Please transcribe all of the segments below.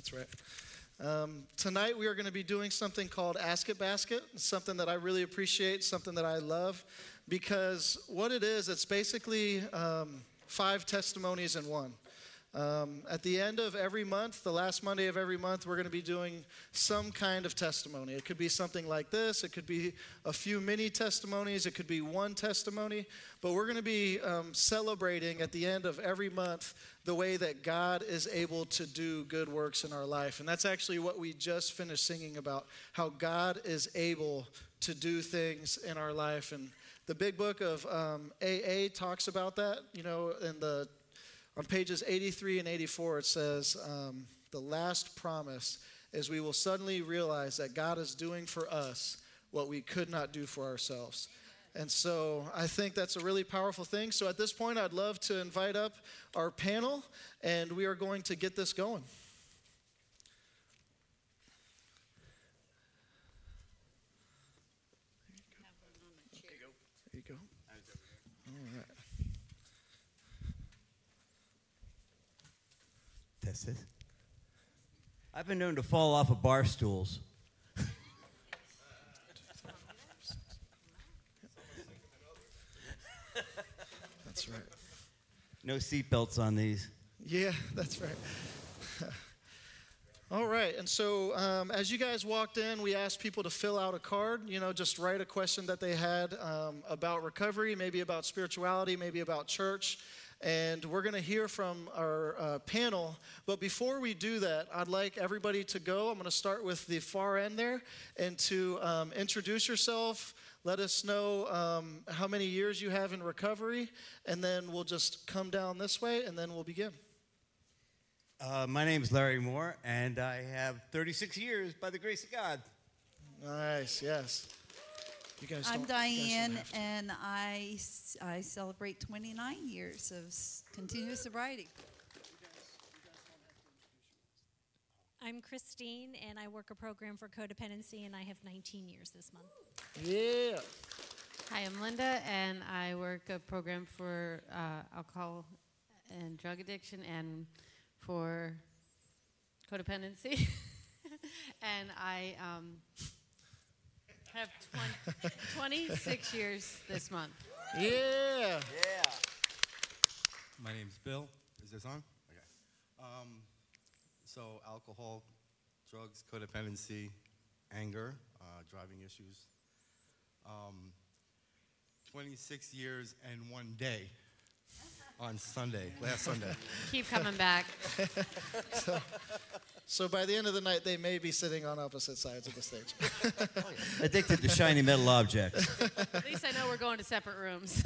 That's right. Um, tonight we are going to be doing something called Ask It Basket, something that I really appreciate, something that I love, because what it is, it's basically um, five testimonies in one. Um, at the end of every month, the last Monday of every month, we're going to be doing some kind of testimony. It could be something like this, it could be a few mini testimonies, it could be one testimony, but we're going to be um, celebrating at the end of every month the way that God is able to do good works in our life. And that's actually what we just finished singing about how God is able to do things in our life. And the big book of um, AA talks about that, you know, in the on pages 83 and 84, it says, um, The last promise is we will suddenly realize that God is doing for us what we could not do for ourselves. And so I think that's a really powerful thing. So at this point, I'd love to invite up our panel, and we are going to get this going. There you go. All right. Test this. I've been known to fall off of bar stools. That's right. No seatbelts on these. Yeah, that's right. All right, and so um, as you guys walked in, we asked people to fill out a card. You know, just write a question that they had um, about recovery, maybe about spirituality, maybe about church. And we're going to hear from our uh, panel. But before we do that, I'd like everybody to go. I'm going to start with the far end there and to um, introduce yourself. Let us know um, how many years you have in recovery, and then we'll just come down this way and then we'll begin. Uh, my name is Larry Moore, and I have 36 years by the grace of God. Nice, yes. You guys I'm don't- you guys don't Diane, have to. and I, s- I celebrate 29 years of continuous sobriety. I'm Christine, and I work a program for codependency, and I have 19 years this month. Yeah. Hi, I'm Linda, and I work a program for uh, alcohol and drug addiction and for codependency. and I um, have 20, 26 years this month. Yeah. Yeah. My name's Bill. Is this on? Okay. Um, so alcohol, drugs, codependency, anger, uh, driving issues. Um, 26 years and one day on Sunday, last Sunday. Keep coming back. So so, by the end of the night, they may be sitting on opposite sides of the stage. Addicted to shiny metal objects. At least I know we're going to separate rooms.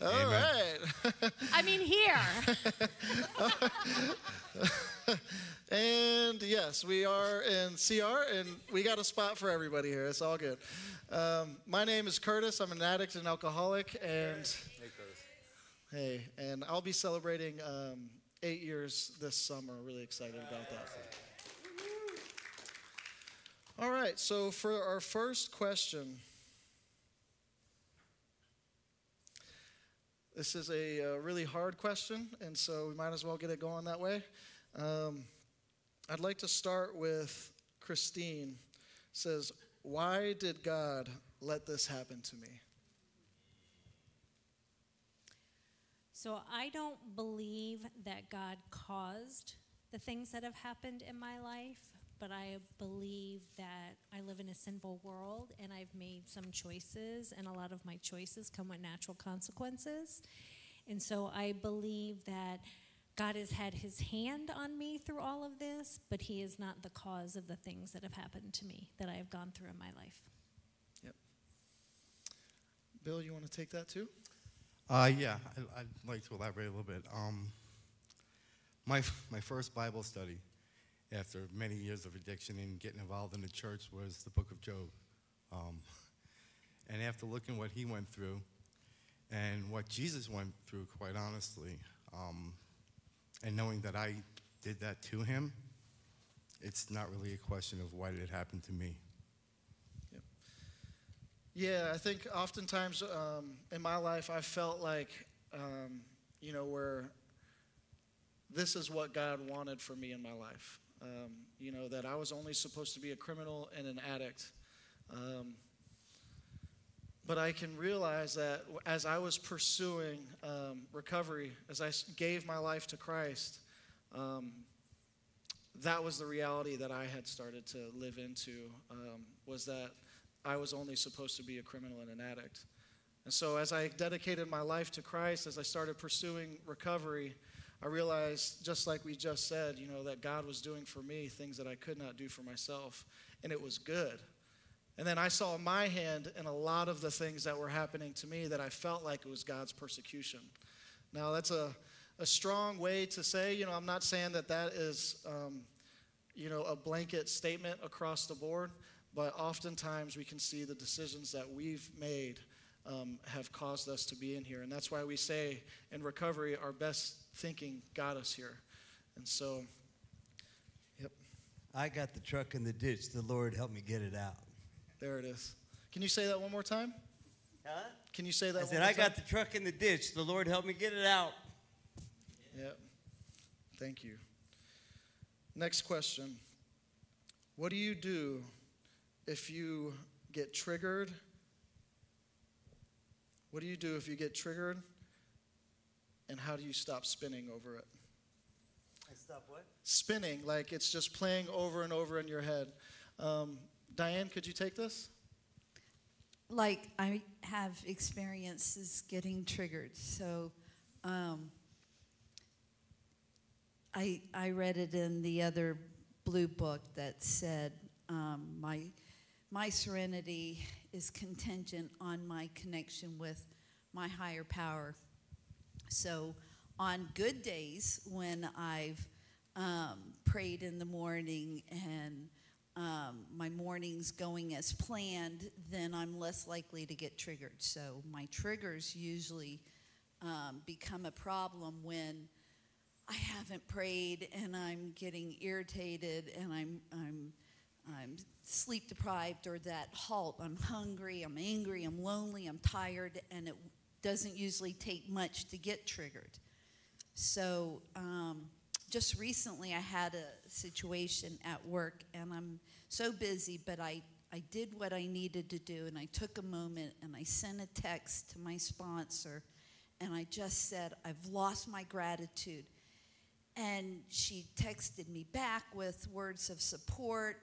All Amen. right. I mean, here. And yes, we are in CR, and we got a spot for everybody here. It's all good. Um, my name is Kurtis. I'm an addict and alcoholic, and hey, and I'll be celebrating um, eight years this summer. Really excited about that. All right, so for our first question, this is a, uh really hard question, and so we might as well get it going that way. Um, I'd like to start with Christine. Says, "Why did God let this happen to me?" So I don't believe that God caused the things that have happened in my life, but I believe that I live in a sinful world and I've made some choices, and a lot of my choices come with natural consequences. And so I believe that God has had his hand on me through all of this, but he is not the cause of the things that have happened to me that I have gone through in my life. Yep. Bill, you want to take that too? Uh, yeah, I, I'd like to elaborate a little bit. Um, my, my first Bible study after many years of addiction and getting involved in the church was the book of Job. Um, and after looking what he went through and what Jesus went through, quite honestly, um, and knowing that I did that to him, it's not really a question of why did it happen to me. Yeah, I think oftentimes um, in my life I felt like, um, you know, where this is what God wanted for me in my life. Um, you know, that I was only supposed to be a criminal and an addict. Um, but I can realize that as I was pursuing um, recovery, as I gave my life to Christ, um, that was the reality that I had started to live into. Was that I was only supposed to be a criminal and an addict. And so, as I dedicated my life to Christ, as I started pursuing recovery, I realized, just like we just said, you know, that God was doing for me things that I could not do for myself, and it was good. And then I saw my hand in a lot of the things that were happening to me that I felt like it was God's persecution. Now, that's a, a strong way to say, you know, I'm not saying that that is, um, you know, a blanket statement across the board, but oftentimes we can see the decisions that we've made um, have caused us to be in here. And that's why we say in recovery, our best thinking got us here. And so, yep, I got the truck in the ditch. The Lord helped me get it out. there it is. Can you say that one more time? Huh? Can you say that I one said, I got the truck in the ditch. The Lord helped me get it out. Yep. Thank you. Next question. What do you do if you get triggered? What do you do if you get triggered? And how do you stop spinning over it? I stop what? Spinning, like it's just playing over and over in your head. Um, Diane, could you take this? like I have experiences getting triggered. So um, I I read it in the other blue book that said um, my my serenity is contingent on my connection with my higher power. So on good days when I've um, prayed in the morning and um, my morning's going as planned, then I'm less likely to get triggered. So my triggers usually um, become a problem when I haven't prayed and I'm getting irritated and I'm I'm I'm sleep deprived or that halt. I'm hungry, I'm angry, I'm lonely, I'm tired, and it doesn't usually take much to get triggered. So, um, just recently, I had a situation at work, and I'm so busy, but I, I did what I needed to do, and I took a moment and I sent a text to my sponsor, and I just said, I've lost my gratitude. And she texted me back with words of support,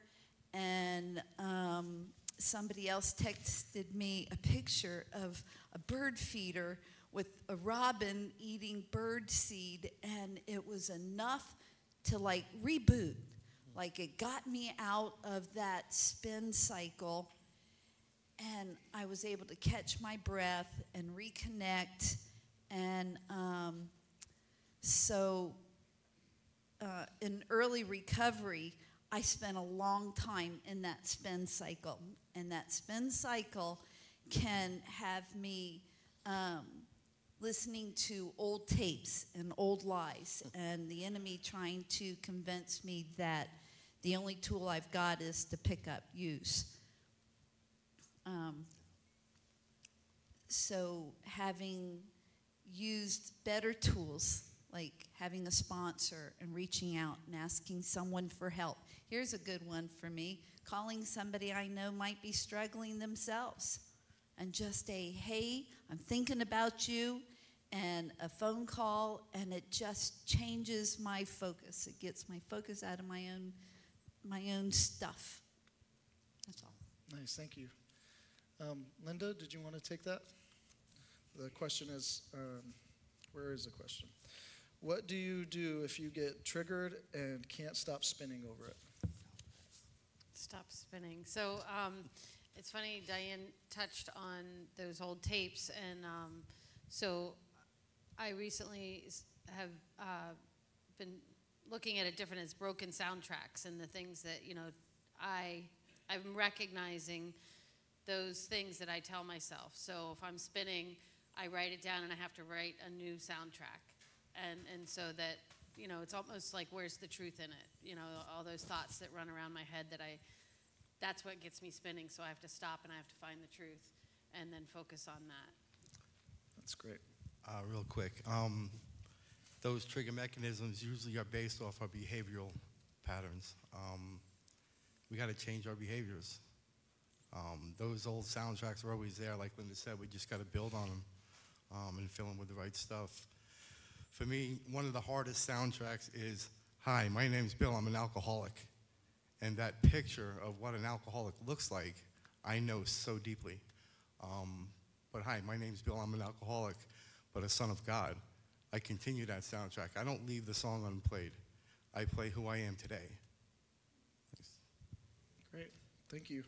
and um, somebody else texted me a picture of a bird feeder with a robin eating bird seed, and it was enough to like reboot. Like it got me out of that spin cycle, and I was able to catch my breath and reconnect. And um, so, uh, in early recovery, I spent a long time in that spin cycle. And that spin cycle can have me um, listening to old tapes and old lies, and the enemy trying to convince me that the only tool I've got is to pick up use. Um, so, having used better tools like having a sponsor and reaching out and asking someone for help. Here's a good one for me calling somebody I know might be struggling themselves and just a hey, I'm thinking about you, and a phone call, and it just changes my focus. It gets my focus out of my own my own stuff. That's all. Nice, thank you. Um, Linda, did you want to take that? The question is um, where is the question? What do you do if you get triggered and can't stop spinning over it? Stop spinning. So um, it's funny, Diane touched on those old tapes, and um, so I recently have uh, been looking at it different as broken soundtracks and the things that you know I I'm recognizing those things that I tell myself. So if I'm spinning, I write it down and I have to write a new soundtrack, and and so that you know it's almost like where's the truth in it? You know all those thoughts that run around my head that I that's what gets me spinning. So I have to stop and I have to find the truth, and then focus on that. That's great. Uh, real quick. Um, those trigger mechanisms usually are based off our behavioral patterns. Um, we got to change our behaviors. Um, those old soundtracks are always there, like Linda said. We just got to build on them um, and fill them with the right stuff. For me, one of the hardest soundtracks is Hi, my name's Bill. I'm an alcoholic. And that picture of what an alcoholic looks like, I know so deeply. Um, but hi, my name's Bill. I'm an alcoholic, but a son of God. I continue that soundtrack. I don't leave the song unplayed. I play who I am today. Great, thank you.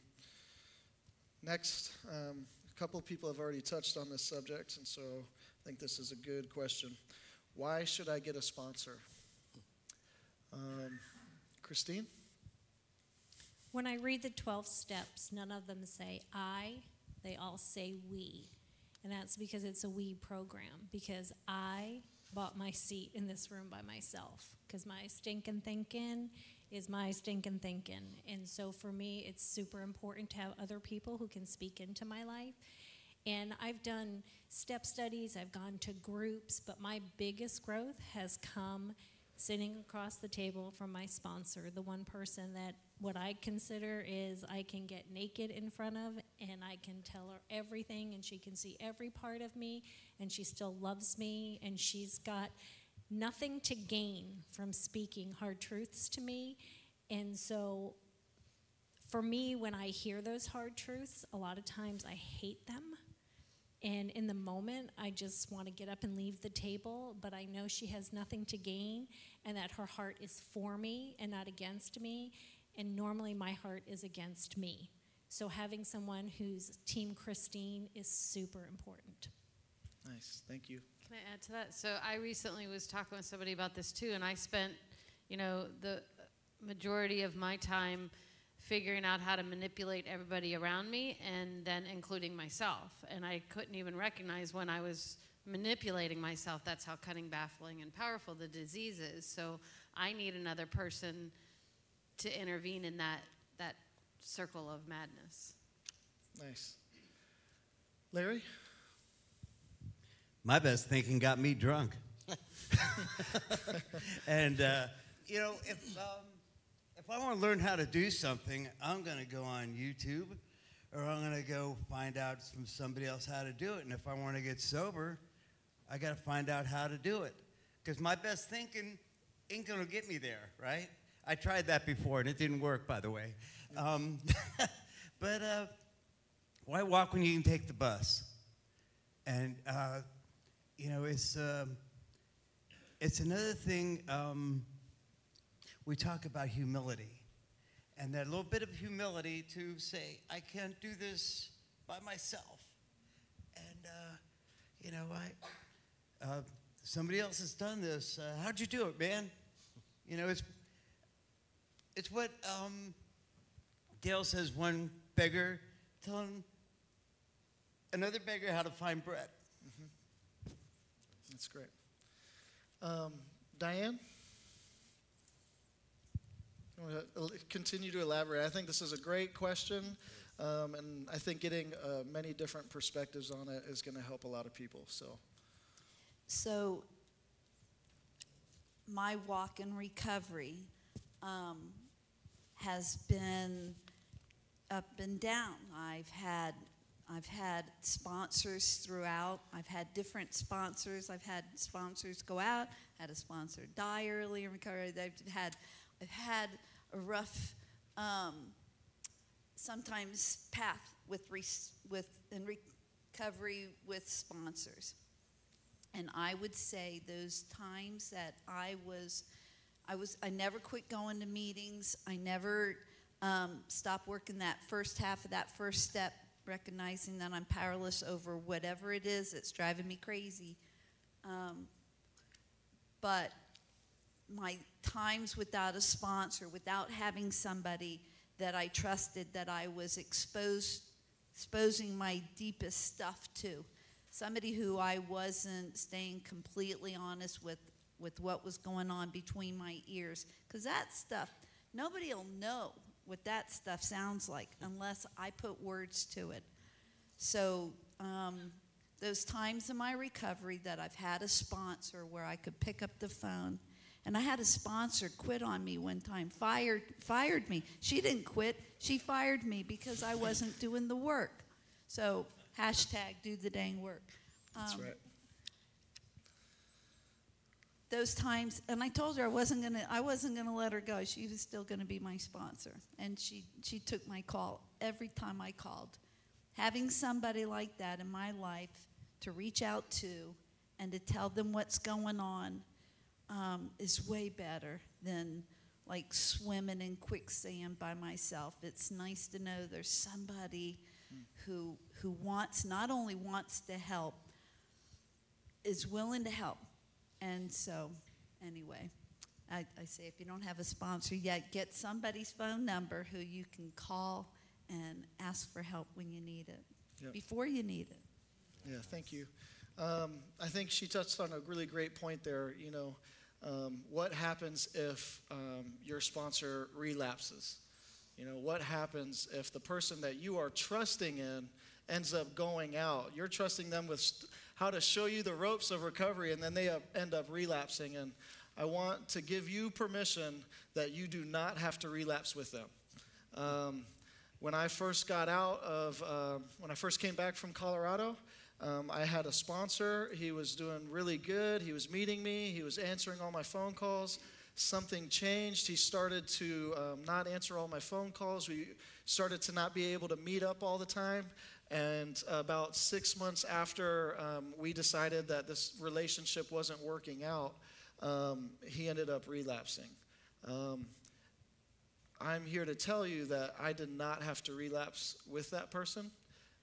Next, um, a couple people have already touched on this subject, and so I think this is a good question. Why should I get a sponsor? Um, Christine? When I read the 12 steps, none of them say I, they all say we. And that's because it's a we program, because I bought my seat in this room by myself, because my stinking thinking is my stinking thinking. And so for me, it's super important to have other people who can speak into my life. And I've done step studies, I've gone to groups, but my biggest growth has come sitting across the table from my sponsor, the one person that what I consider is I can get naked in front of and I can tell her everything and she can see every part of me and she still loves me and she's got nothing to gain from speaking hard truths to me. And so for me, when I hear those hard truths, a lot of times I hate them and in the moment, I just want to get up and leave the table, but I know she has nothing to gain and that her heart is for me and not against me. And normally, my heart is against me. So, having someone who's Team Christine is super important. Nice, thank you. Can I add to that? So I recently was talking with somebody about this too, and I spent, you know, the majority of my time figuring out how to manipulate everybody around me and then including myself. And I couldn't even recognize when I was manipulating myself. That's how cunning, baffling, and powerful the disease is. So I need another person to intervene in that, that circle of madness. Nice. Larry? My best thinking got me drunk. and, uh, you know, if, um, if I want to learn how to do something, I'm going to go on YouTube or I'm going to go find out from somebody else how to do it. And if I want to get sober, I got to find out how to do it. Because my best thinking ain't going to get me there, right? I tried that before and it didn't work, by the way. Um, but uh, why walk when you can take the bus? And, uh, you know, it's, um, it's another thing. Um, we talk about humility. And that little bit of humility to say, I can't do this by myself. And, uh, you know, I, uh, somebody else has done this. Uh, how'd you do it, man? You know, it's, it's what um, Dale says one beggar telling another beggar how to find bread. Mm-hmm. That's great. Um, Diane? Continue to elaborate. I think this is a great question, um, and I think getting uh, many different perspectives on it is going to help a lot of people. So, so my walk in recovery um, has been up and down. I've had I've had sponsors throughout. I've had different sponsors. I've had sponsors go out. Had a sponsor die early in recovery. They've had I've had a rough, um, sometimes path with, with in recovery with sponsors. And I would say those times that I was, I was, I never quit going to meetings. I never um, stopped working that first half of that first step, recognizing that I'm powerless over whatever it is that's driving me crazy. Um, but my times without a sponsor, without having somebody that I trusted, that I was exposed, exposing my deepest stuff to. Somebody who I wasn't staying completely honest with, with what was going on between my ears. Because that stuff, nobody will know what that stuff sounds like unless I put words to it. So um, those times in my recovery that I've had a sponsor where I could pick up the phone. And I had a sponsor quit on me one time, fired, fired me. She didn't quit, she fired me because I wasn't doing the work. So, hashtag do the dang work. That's Um, right. those times and i told her i wasn't going to i wasn't going to let her go she was still going to be my sponsor and she she took my call every time i called having somebody like that in my life to reach out to and to tell them what's going on um, is way better than like swimming in quicksand by myself it's nice to know there's somebody who who wants not only wants to help is willing to help and so, anyway, I, I say if you don't have a sponsor yet, get somebody's phone number who you can call and ask for help when you need it, Yep. before you need it. Yeah, thank you. Um, I think she touched on a really great point there. You know, um, what happens if um, your sponsor relapses? You know, what happens if the person that you are trusting in ends up going out? You're trusting them with st- how to show you the ropes of recovery, and then they up, end up relapsing. And I want to give you permission that you do not have to relapse with them. Um, when I first got out of, uh, when I first came back from Colorado, um, I had a sponsor. He was doing really good. He was meeting me. He was answering all my phone calls. Something changed. He started to um, not answer all my phone calls. We started to not be able to meet up all the time. And about six months after um, we decided that this relationship wasn't working out, um, he ended up relapsing. Um, I'm here to tell you that I did not have to relapse with that person.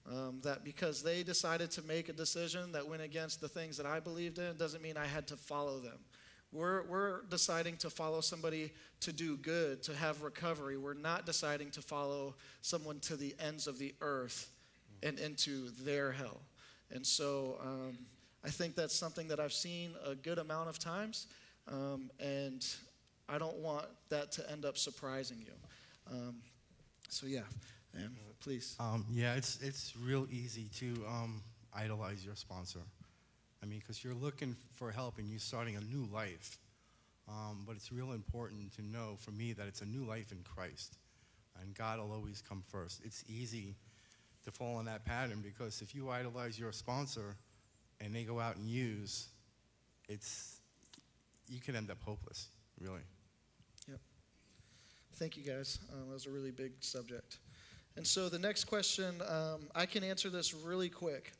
Um, that because they decided to make a decision that went against the things that I believed in doesn't mean I had to follow them. We're, we're deciding to follow somebody to do good, to have recovery. We're not deciding to follow someone to the ends of the earth and into their hell. And so um, I think that's something that I've seen a good amount of times. Um, and I don't want that to end up surprising you. Um, so, yeah, man, please. Um, yeah, it's, it's real easy to um, idolize your sponsor. I mean, because you're looking for help and you're starting a new life. Um, but it's real important to know for me that it's a new life in Christ. And God will always come first. It's easy to fall in that pattern because if you idolize your sponsor and they go out and use, it's, you can end up hopeless, really. Yep. Thank you, guys. Um, that was a really big subject. And so the next question, um, I can answer this really quick.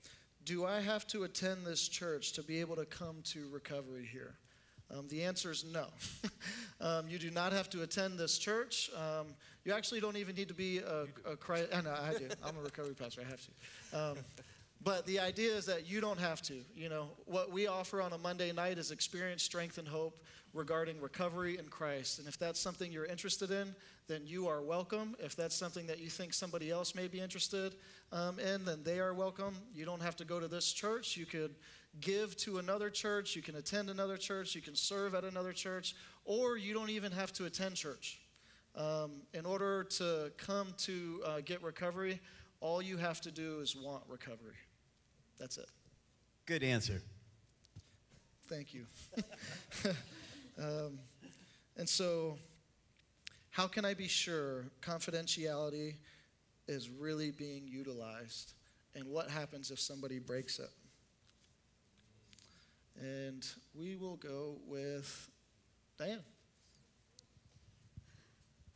Do I have to attend this church to be able to come to recovery here? Um, the answer is no. um, you do not have to attend this church. Um, you actually don't even need to be a, a Christ. I know, I do. I'm a recovery pastor. I have to. But the idea is that you don't have to. You know, what we offer on a Monday night is experience, strength, and hope regarding recovery in Christ. And if that's something you're interested in, then you are welcome. If that's something that you think somebody else may be interested um, in, then they are welcome. You don't have to go to this church. You could give to another church. You can attend another church. You can serve at another church. Or you don't even have to attend church. Um, in order to come to uh, get recovery, all you have to do is want recovery. That's it. Good answer. Thank you. um, and so, how can I be sure confidentiality is really being utilized? And what happens if somebody breaks it? And we will go with Diane.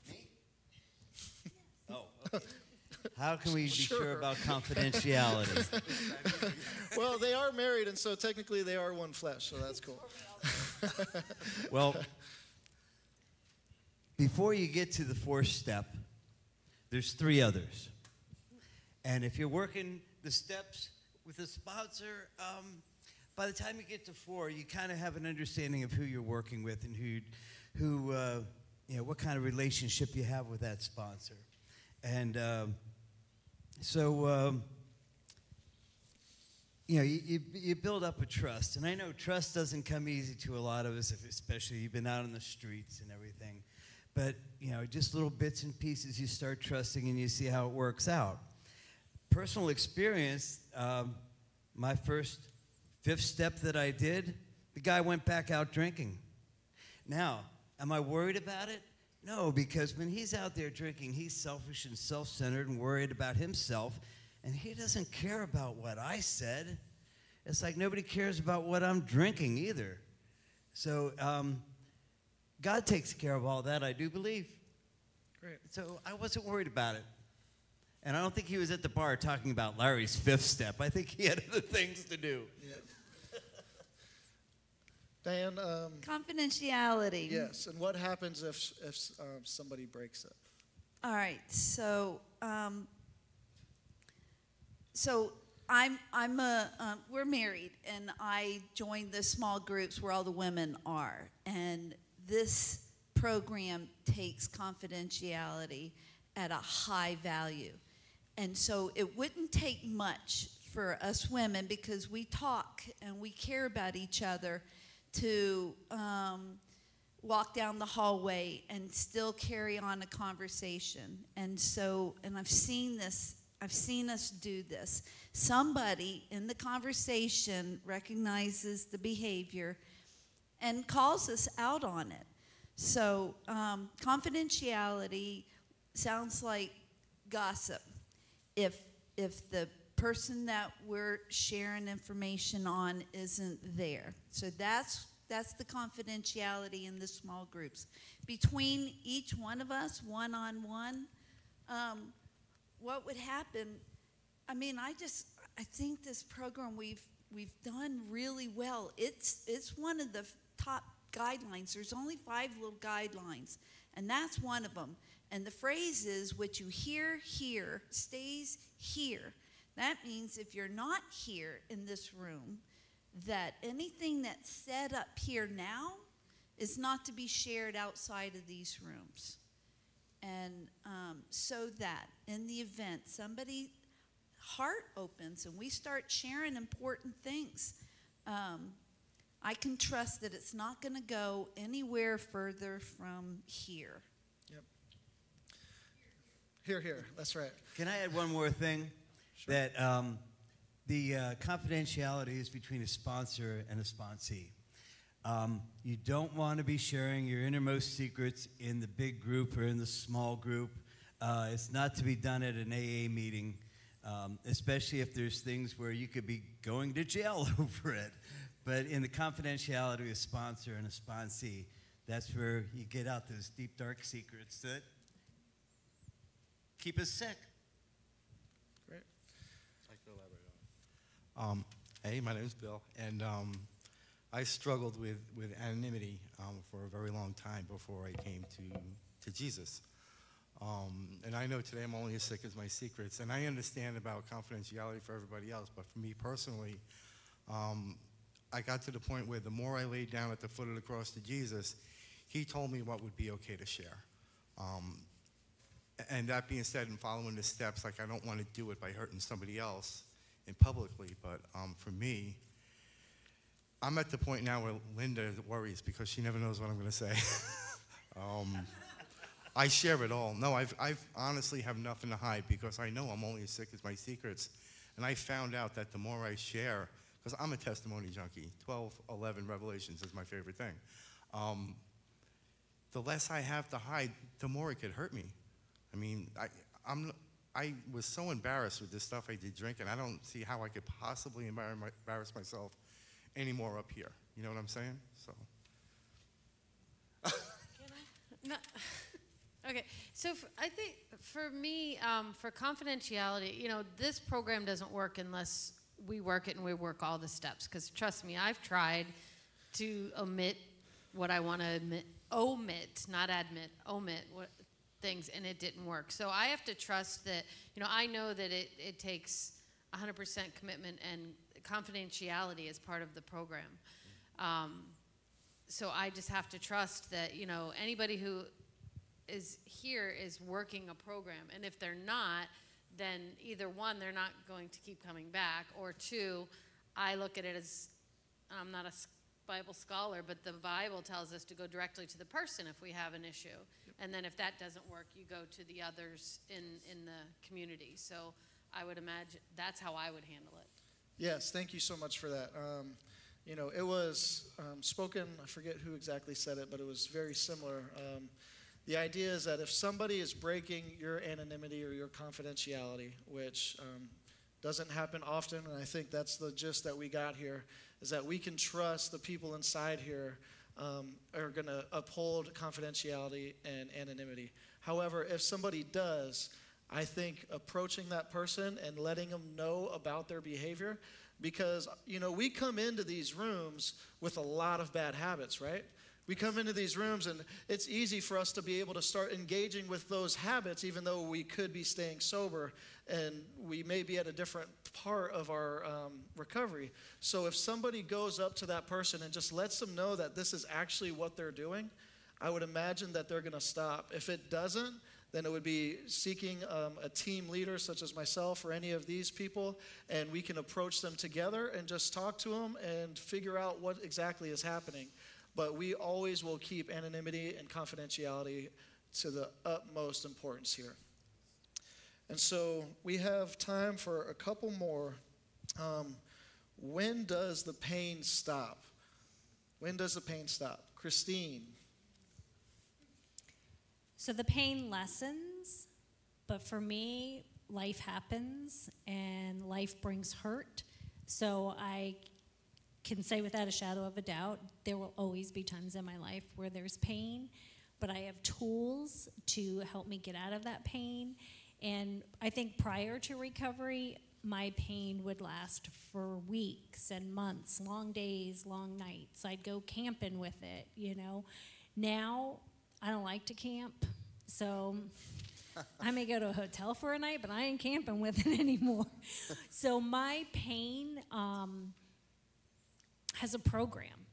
Me? Oh, okay. How can we be sure, Sure. about confidentiality? Well, they are married, and so technically they are one flesh, so that's cool. well, before you get to the fourth step, there's three others. And if you're working the steps with a sponsor, um, by the time you get to four, you kind of have an understanding of who you're working with and who, who, uh, you know, what kind of relationship you have with that sponsor. And um, so, um, you know, you, you, build up a trust. And I know trust doesn't come easy to a lot of us, if, especially you've been out on the streets and everything. But, you know, just little bits and pieces you start trusting and you see how it works out. Personal experience, um, my first fifth step that I did, the guy went back out drinking. Now, am I worried about it? No, because when he's out there drinking, he's selfish and self centered and worried about himself, and he doesn't care about what I said. It's like nobody cares about what I'm drinking either. So, um, God takes care of all that, I do believe. Great. So I wasn't worried about it. And I don't think he was at the bar talking about Larry's fifth step. I think he had other things to do. Dan, um, Confidentiality. yes, and what happens if, if um, somebody breaks it? All right, so um, so I'm I'm a um, we're married, and I joined the small groups where all the women are, and this program takes confidentiality at a high value, and so it wouldn't take much for us women because we talk and we care about each other to um, walk down the hallway and still carry on a conversation. And so, and I've seen this, I've seen us do this. Somebody in the conversation recognizes the behavior and calls us out on it. So, um, confidentiality sounds like gossip. If, if the person that we're sharing information on isn't there. So that's that's the confidentiality in the small groups. Between each one of us, one on one, um, what would happen? I mean, I just I think this program we've we've done really well. It's it's one of the top guidelines. There's only five little guidelines, and that's one of them. And the phrase is, "What you hear here stays here." That means if you're not here in this room, that anything that's said up here now is not to be shared outside of these rooms. And um, so that in the event somebody heart opens and we start sharing important things, um, I can trust that it's not going to go anywhere further from here. Yep. Here, here, that's right. Can I add one more thing? That um, the uh, confidentiality is between a sponsor and a sponsee. Um, you don't want to be sharing your innermost secrets in the big group or in the small group. Uh, it's not to be done at an AA meeting, um, especially if there's things where you could be going to jail over it. But in the confidentiality of a sponsor and a sponsee, that's where you get out those deep, dark secrets that keep us sick. Great. Um, hey, my name is Bill, and um, I struggled with, with anonymity um, for a very long time before I came to, to Jesus. Um, and I know today I'm only as sick as my secrets, and I understand about confidentiality for everybody else, but for me personally, um, I got to the point where the more I laid down at the foot of the cross to Jesus, He told me what would be okay to share. Um, and that being said, and following the steps, like I don't want to do it by hurting somebody else and publicly, but um, for me, I'm at the point now where Linda worries because she never knows what I'm going to say. um, I share it all. No, I've, I've honestly have nothing to hide because I know I'm only as sick as my secrets. And I found out that the more I share, because I'm a testimony junkie, 12, 11 Revelations is my favorite thing. Um, the less I have to hide, the more it could hurt me. I mean, I, I'm, I was so embarrassed with this stuff I did drinking. I don't see how I could possibly embarrass myself anymore up here. You know what I'm saying? So. No. Okay, so I think for me, um, for confidentiality, you know, this program doesn't work unless we work it and we work all the steps. Because trust me, I've tried to omit what I want to admit, omit, not admit, omit what things, and it didn't work. So I have to trust that, you know, I know that it, it takes 100% commitment and confidentiality as part of the program. Um, so I just have to trust that, you know, anybody who is here is working a program. And if they're not, then either one, they're not going to keep coming back, or two, I look at it as I'm not a Bible scholar, but the Bible tells us to go directly to the person if we have an issue. And then if that doesn't work, you go to the others in, in the community. So I would imagine that's how I would handle it. Yes, thank you so much for that. Um, you know, it was um, spoken, I forget who exactly said it, but it was very similar. Um, the idea is that if somebody is breaking your anonymity or your confidentiality, which um, doesn't happen often, and I think that's the gist that we got here, is that we can trust the people inside here um, are going to uphold confidentiality and anonymity. However, if somebody does, I think approaching that person and letting them know about their behavior, because, you know, we come into these rooms with a lot of bad habits, right? We come into these rooms and it's easy for us to be able to start engaging with those habits, even though we could be staying sober and we may be at a different part of our um, recovery. So if somebody goes up to that person and just lets them know that this is actually what they're doing, I would imagine that they're going to stop. If it doesn't, then it would be seeking um, a team leader such as myself or any of these people, and we can approach them together and just talk to them and figure out what exactly is happening. But we always will keep anonymity and confidentiality to the utmost importance here. And so we have time for a couple more. Um, when does the pain stop? When does the pain stop? Christine. So the pain lessens, but for me, life happens and life brings hurt. So I can say without a shadow of a doubt, there will always be times in my life where there's pain, but I have tools to help me get out of that pain. And I think prior to recovery, my pain would last for weeks and months, long days, long nights. I'd go camping with it, you know. Now, I don't like to camp, so I may go to a hotel for a night, but I ain't camping with it anymore. so my pain um, has a program,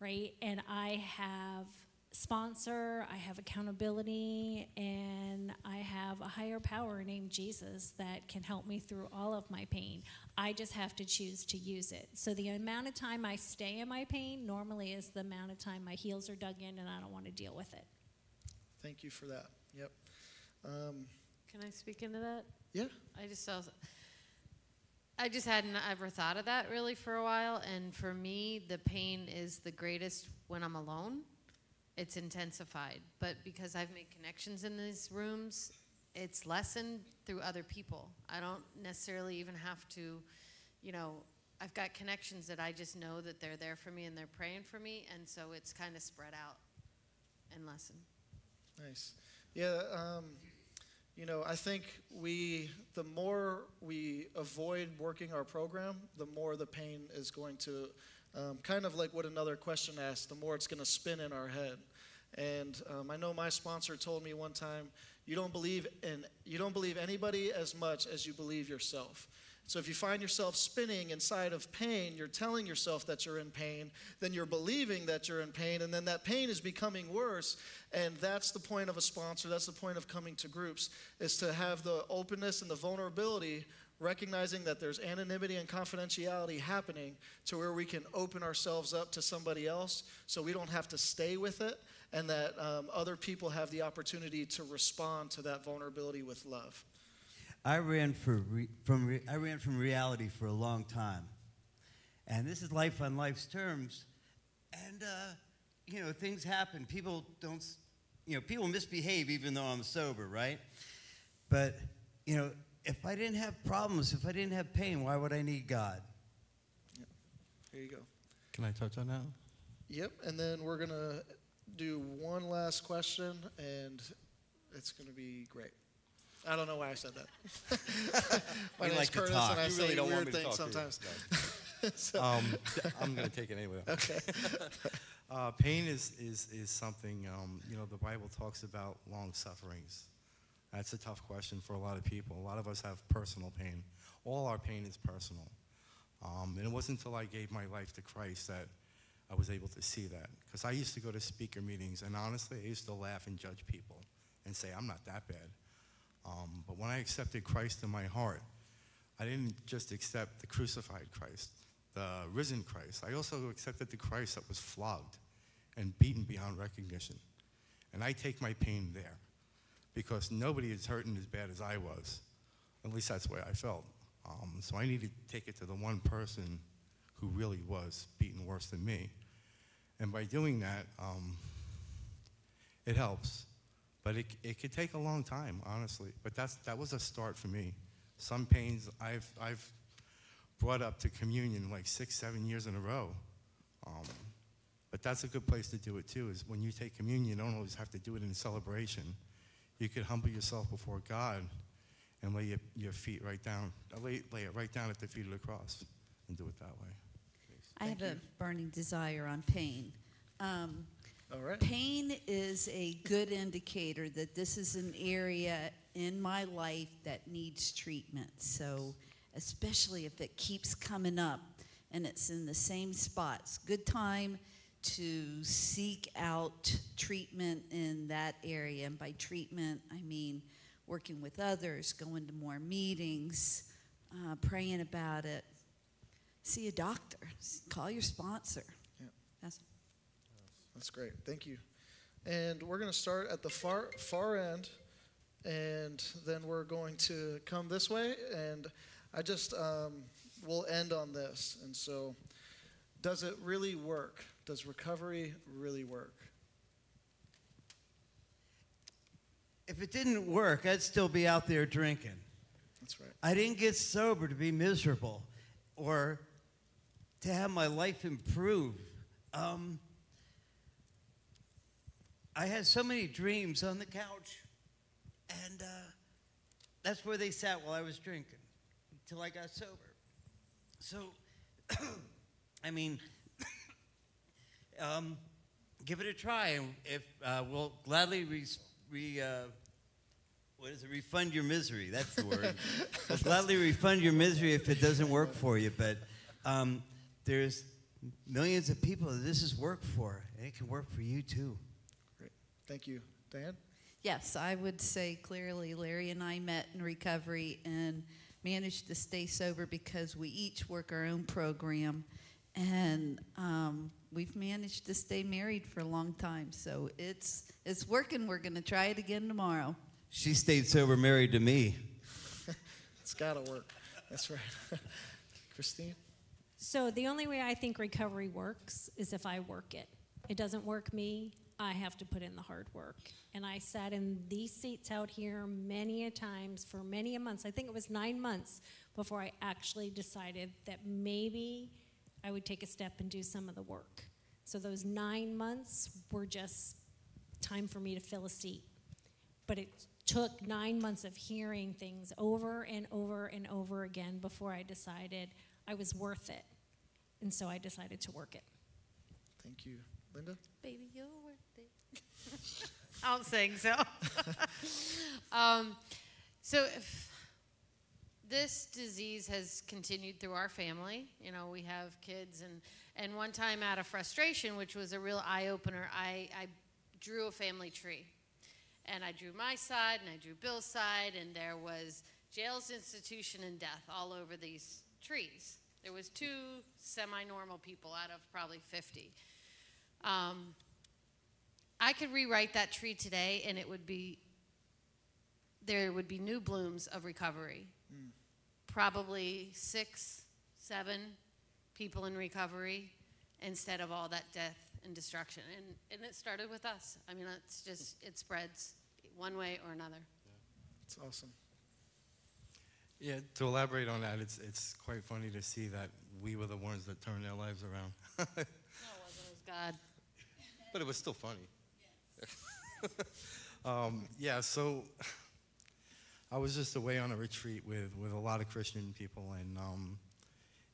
right? And I have sponsor, I have accountability, and I have a higher power named Jesus that can help me through all of my pain. I just have to choose to use it. So the amount of time I stay in my pain normally is the amount of time my heels are dug in and I don't want to deal with it. Thank you for that. Yep. Um, Can I speak into that? yeah. I just saw. I just hadn't ever thought of that really for a while, and for me, the pain is the greatest when I'm alone. It's intensified, but because I've made connections in these rooms, it's lessened through other people. I don't necessarily even have to, you know, I've got connections that I just know that they're there for me and they're praying for me, and so it's kind of spread out and lessened. Nice. Yeah, um, you know, I think we, the more we avoid working our program, the more the pain is going to, um, kind of like what another question asked, the more it's going to spin in our head. And um, I know my sponsor told me one time, you don't believe in, you don't believe anybody as much as you believe yourself. So if you find yourself spinning inside of pain, you're telling yourself that you're in pain, then you're believing that you're in pain, and then that pain is becoming worse. And that's the point of a sponsor, that's the point of coming to groups, is to have the openness and the vulnerability, recognizing that there's anonymity and confidentiality happening to where we can open ourselves up to somebody else so we don't have to stay with it, and that um, other people have the opportunity to respond to that vulnerability with love. I ran for re, from re, I ran from reality for a long time, and this is life on life's terms. And uh, you know, things happen. People don't, you know, people misbehave even though I'm sober, right? But you know, if I didn't have problems, if I didn't have pain, why would I need God? Here you go. Can I touch on that? Yep, and then we're gonna do one last question, and it's gonna be great. I don't know why I said that. My We name's like to Kurtis, talk. and I You say really don't weird things talk to you. sometimes. so, Um, I'm going to take it anyway. okay. Uh, pain is, is, is something, um, you know, the Bible talks about long sufferings. That's a tough question for a lot of people. A lot of us have personal pain. All our pain is personal. Um, and it wasn't until I gave my life to Christ that I was able to see that. Because I used to go to speaker meetings, and honestly, I used to laugh and judge people and say, I'm not that bad. Um, but when I accepted Christ in my heart, I didn't just accept the crucified Christ, the risen Christ. I also accepted the Christ that was flogged and beaten beyond recognition. And I take my pain there because nobody is hurting as bad as I was. At least that's the way I felt. Um, so I need to take it to the one person who really was beaten worse than me. And by doing that, um, it helps. But it, it could take a long time, honestly. But that's, that was a start for me. Some pains I've, I've brought up to communion like six, seven years in a row. Um, but that's a good place to do it too, is when you take communion, you don't always have to do it in celebration. You could humble yourself before God and lay your, your feet right down, uh, lay, lay it right down at the feet of the cross and do it that way. I have a burning desire on pain. Um, All right. Pain is a good indicator that this is an area in my life that needs treatment. So, especially if it keeps coming up and it's in the same spots, good time to seek out treatment in that area. And by treatment, I mean working with others, going to more meetings, uh, praying about it. See a doctor, call your sponsor. Yeah. That's That's great. Thank you. And we're going to start at the far far end, and then we're going to come this way. And I just um, will end on this. And so, does it really work? Does recovery really work? If it didn't work, I'd still be out there drinking. That's right. I didn't get sober to be miserable or to have my life improve. Um, I had so many dreams on the couch, and uh, that's where they sat while I was drinking until I got sober. So, I mean, um, give it a try, and if uh, we'll gladly re, re uh, what is it? Refund your misery. That's the word. we'll gladly refund your misery if it doesn't work for you. But um, there's millions of people that this has worked for, and it can work for you too. Great. Thank you. Dan? Yes, I would say clearly Larry and I met in recovery and managed to stay sober because we each work our own program. And um, we've managed to stay married for a long time. So it's, it's working. We're going to try it again tomorrow. She stayed sober, married to me. It's got to work. That's right. Christine? So the only way I think recovery works is if I work it. It doesn't work me. I have to put in the hard work. And I sat in these seats out here many a times for many a months. I think it was nine months before I actually decided that maybe I would take a step and do some of the work. So those nine months were just time for me to fill a seat. But it took nine months of hearing things over and over and over again before I decided I was worth it. And so I decided to work it. Thank you. Linda? Baby, you're worth it. I don't sing, so. um, so if this disease has continued through our family. You know, we have kids, and, and one time out of frustration, which was a real eye opener, I, I drew a family tree. And I drew my side, and I drew Bill's side, and there was jails, institution, and death all over these trees. There was two semi-normal people out of probably 50. Um, I could rewrite that tree today, and it would be there would be new blooms of recovery. Hmm. Probably six, seven people in recovery instead of all that death and destruction. And, and it started with us. I mean, it's just, it spreads one way or another. It's awesome. Yeah, to elaborate on that, it's, it's quite funny to see that we were the ones that turned their lives around. No, it wasn't. It was God. but it was still funny. um, yeah, so I was just away on a retreat with, with a lot of Christian people, and um,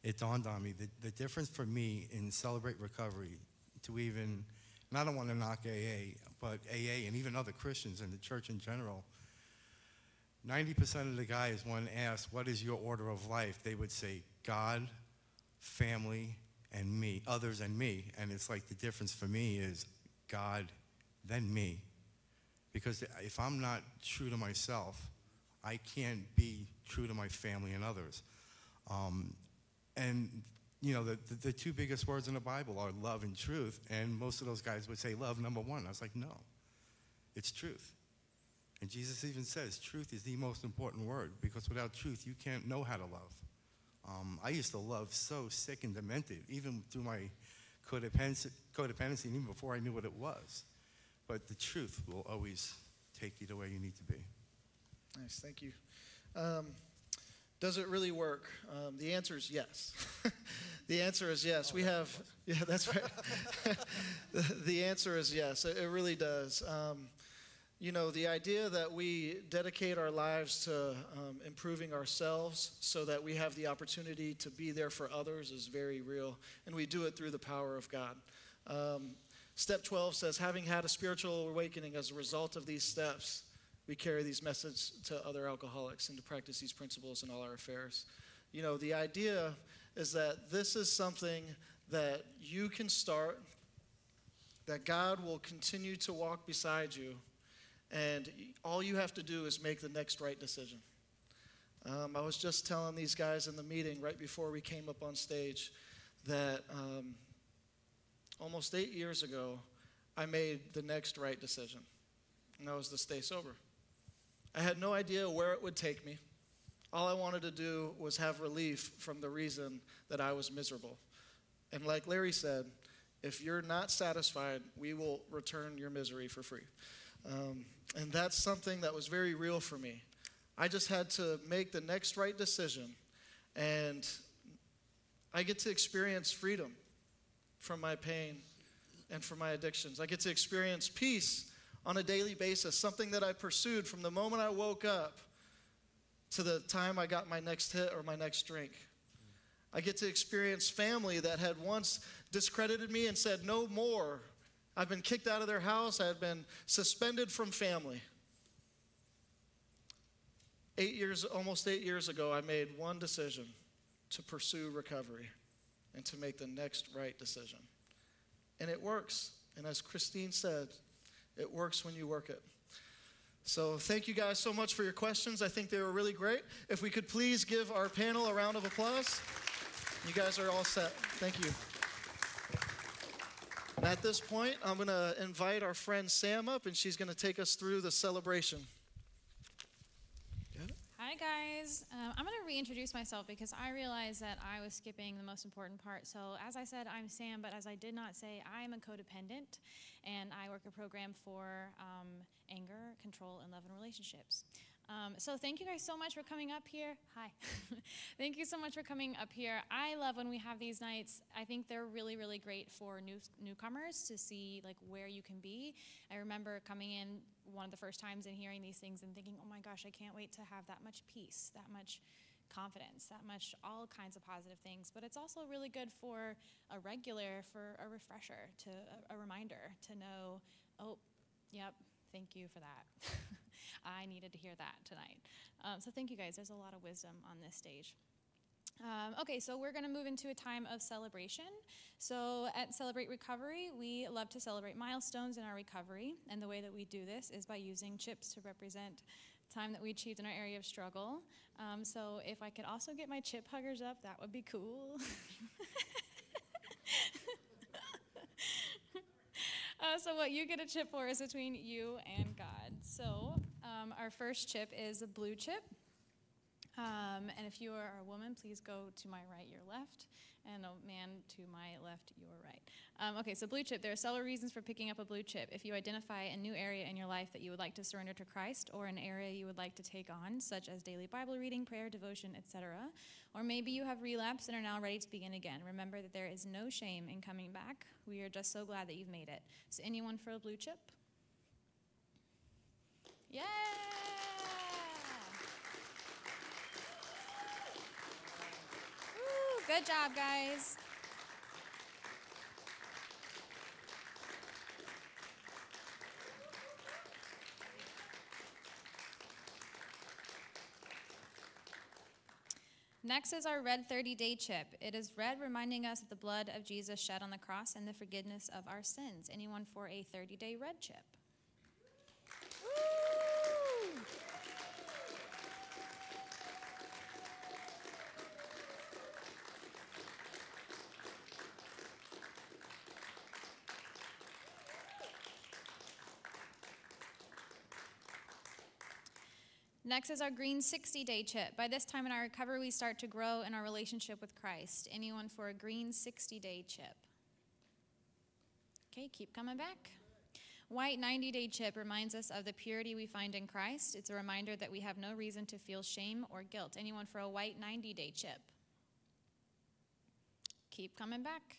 it dawned on me the, the difference for me in Celebrate Recovery to even, and I don't want to knock AA, but AA and even other Christians in the church in general, 90% of the guys, when asked, What is your order of life? they would say, God, family, and me, others and me. And it's like the difference for me is God, then me. Because if I'm not true to myself, I can't be true to my family and others. Um, and, you know, the, the, the two biggest words in the Bible are love and truth. And most of those guys would say love, number one. I was like, no, it's truth. And Jesus even says truth is the most important word because without truth, you can't know how to love. Um, I used to love so sick and demented, even through my codependency, codependency, even before I knew what it was. But the truth will always take you to where you need to be. Nice, thank you. Um, does it really work? Um, the answer is yes. the answer is yes. We have, yeah, that's right. the, the answer is yes. It, it really does. Um, you know, the idea that we dedicate our lives to um, improving ourselves so that we have the opportunity to be there for others is very real, and we do it through the power of God. Um, step 12 says, having had a spiritual awakening as a result of these steps, we carry these messages to other alcoholics and to practice these principles in all our affairs. You know, the idea is that this is something that you can start, that God will continue to walk beside you and all you have to do is make the next right decision. Um, I was just telling these guys in the meeting right before we came up on stage that um, almost eight years ago, I made the next right decision, and that was to stay sober. I had no idea where it would take me. All I wanted to do was have relief from the reason that I was miserable. And like Larry said, if you're not satisfied, we will return your misery for free. Um, and that's something that was very real for me. I just had to make the next right decision, and I get to experience freedom from my pain and from my addictions. I get to experience peace on a daily basis, something that I pursued from the moment I woke up to the time I got my next hit or my next drink. I get to experience family that had once discredited me and said, No more. I've been kicked out of their house. I've been suspended from family. Eight years, almost eight years ago, I made one decision to pursue recovery and to make the next right decision. And it works. And as Christine said, it works when you work it. So, thank you guys so much for your questions. I think they were really great. If we could please give our panel a round of applause. You guys are all set. Thank you. And at this point, I'm going to invite our friend Sam up, and she's going to take us through the celebration. Hi, guys. Um, I'm going to reintroduce myself because I realized that I was skipping the most important part. So, as I said, I'm Sam, but as I did not say, I am a codependent, and I work a program for um, anger, control, and love and relationships. Um, so thank you guys so much for coming up here. Hi. thank you so much for coming up here. I love when we have these nights. I think they're really, really great for new, newcomers to see like where you can be. I remember coming in one of the first times in hearing these things and thinking, oh my gosh, I can't wait to have that much peace, that much confidence, that much, all kinds of positive things. But it's also really good for a regular, for a refresher, to a, a reminder to know, oh, yep, thank you for that. I needed to hear that tonight. Um, so thank you guys. There's a lot of wisdom on this stage. Um, okay, so we're going to move into a time of celebration. So at Celebrate Recovery, we love to celebrate milestones in our recovery, and the way that we do this is by using chips to represent time that we achieved in our area of struggle. Um, so if I could also get my chip huggers up, that would be cool. uh, so what you get a chip for is between you and God. So um, our first chip is a blue chip. Um, and if you are a woman, please go to my right, your left, and a man to my left, your right. Um, okay, so blue chip. There are several reasons for picking up a blue chip. If you identify a new area in your life that you would like to surrender to Christ, or an area you would like to take on, such as daily Bible reading, prayer, devotion, etc., or maybe you have relapsed and are now ready to begin again, remember that there is no shame in coming back. We are just so glad that you've made it. So, anyone for a blue chip? Yeah! Good job, guys. Next is our red 30 day chip. It is red, reminding us of the blood of Jesus shed on the cross and the forgiveness of our sins. Anyone for a 30 day red chip? Next is our green 60 day chip. By this time in our recovery, we start to grow in our relationship with Christ. Anyone for a green 60 day chip? Okay, keep coming back. White 90 day chip reminds us of the purity we find in Christ. It's a reminder that we have no reason to feel shame or guilt. Anyone for a white 90 day chip? Keep coming back.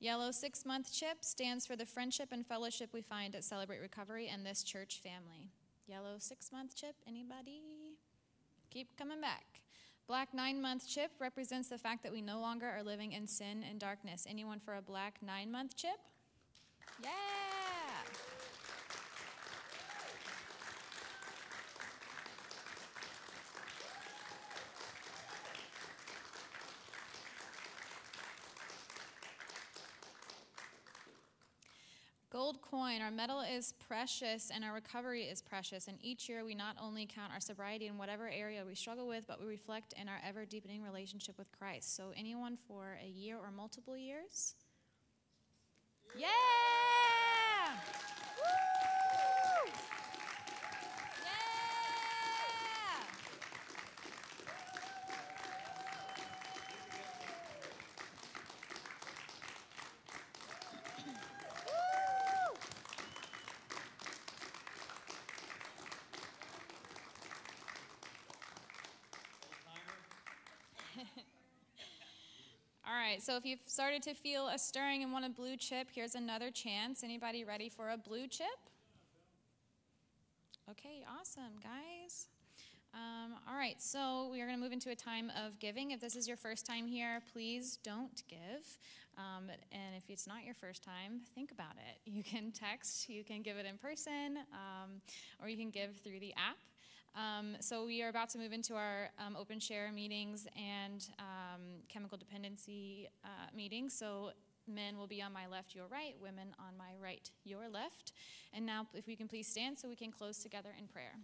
Yellow six month chip stands for the friendship and fellowship we find at Celebrate Recovery and this church family. Yellow six month chip, anybody? Keep coming back. Black nine month chip represents the fact that we no longer are living in sin and darkness. Anyone for a black nine month chip? Yeah! Coin, our metal is precious and our recovery is precious. And each year we not only count our sobriety in whatever area we struggle with, but we reflect in our ever deepening relationship with Christ. So, anyone for a year or multiple years? Yeah! Woo! Yeah! Woo! All right, so if you've started to feel a stirring and want a blue chip, here's another chance. Anybody ready for a blue chip? Okay, awesome, guys. Um, all right, so we are going to move into a time of giving. If this is your first time here, please don't give. Um, and if it's not your first time, think about it. You can text, you can give it in person, um, or you can give through the app. Um, so we are about to move into our um, open share meetings and um, chemical dependency uh, meetings. So men will be on my left, your right, women on my right, your left. And now, if we can please stand so we can close together in prayer.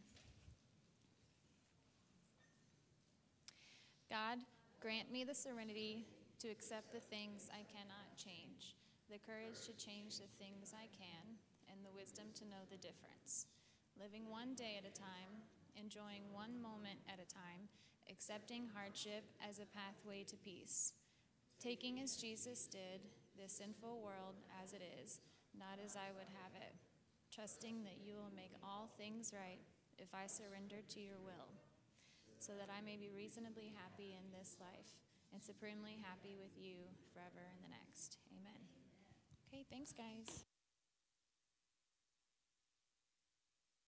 God, grant me the serenity to accept the things I cannot change, the courage to change the things I can, and the wisdom to know the difference. Living one day at a time, enjoying one moment at a time, accepting hardship as a pathway to peace. Taking as Jesus did this sinful world as it is, not as I would have it. Trusting that you will make all things right if I surrender to your will, so that I may be reasonably happy in this life and supremely happy with you forever in the next. Amen. Okay, thanks, guys.